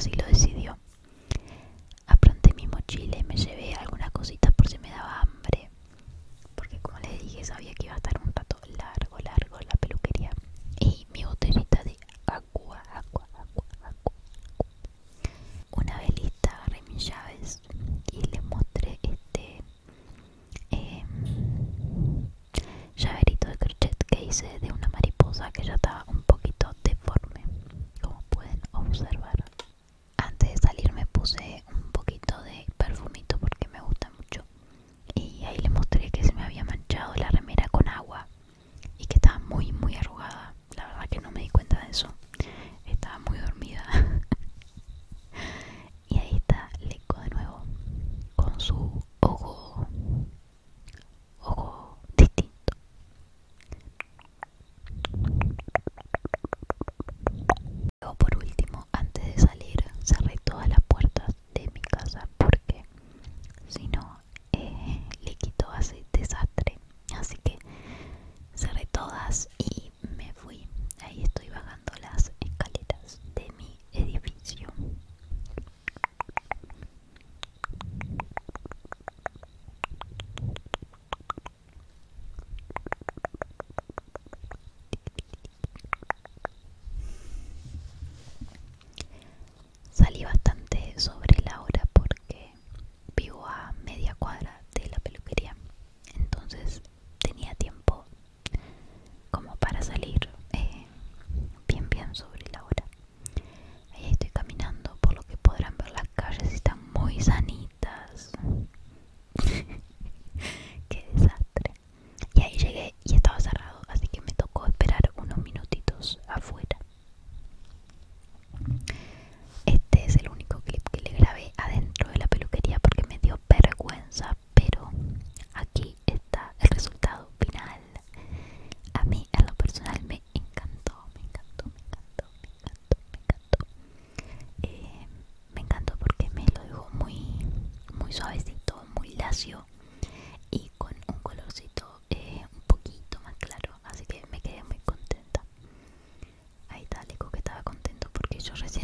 así lo decidió. Apronté mi mochila y me llevé con su suavecito, muy lacio y con un colorcito eh, un poquito más claro, así que me quedé muy contenta. Ahí está, le que estaba contento porque yo recién